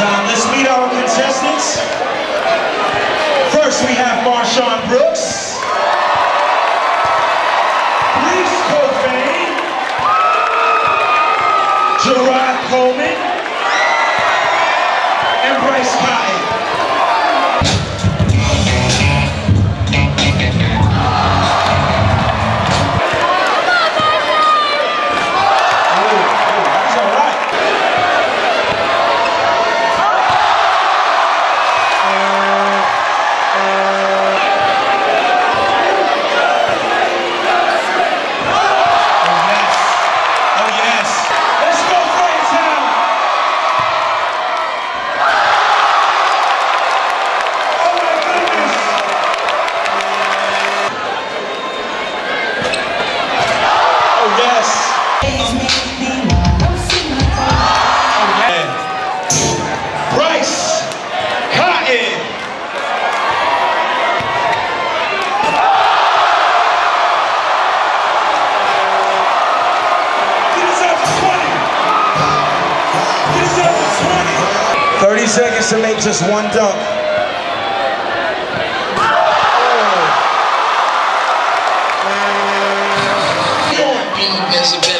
time. Let's meet our contestants. First, we have Marshon Brooks. Brice Kofane. Gerard Coleman. 30 seconds to make just one dunk. Oh.